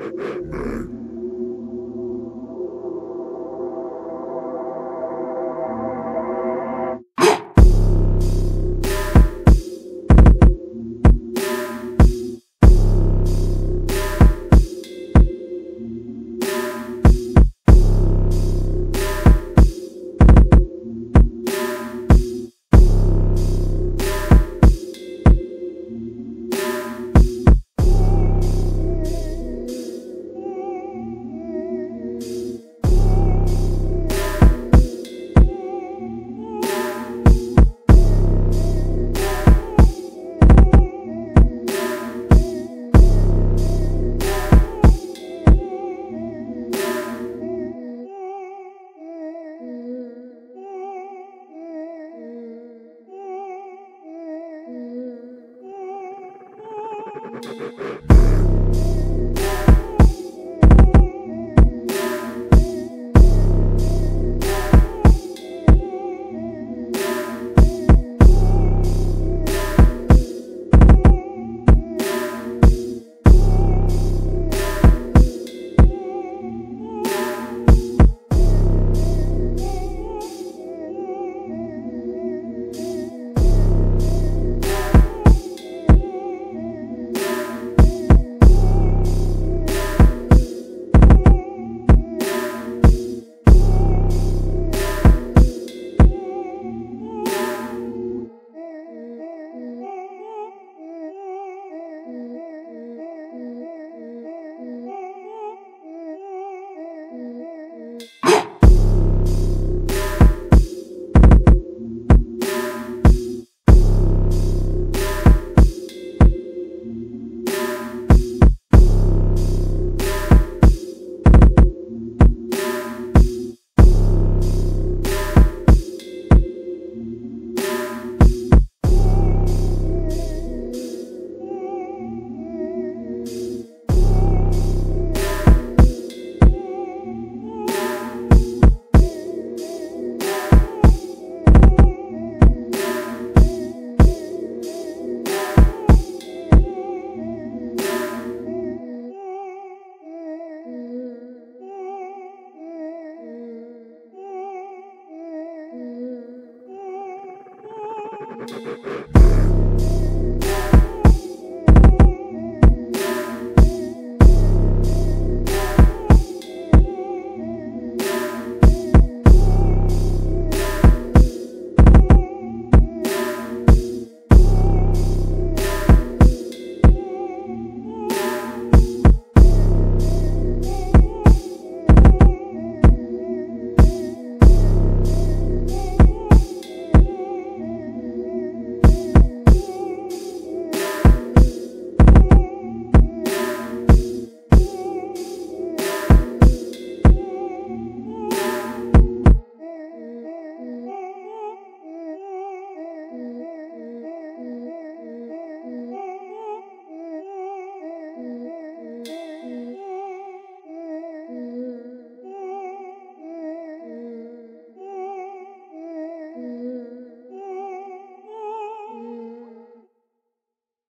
Amen. Yeah.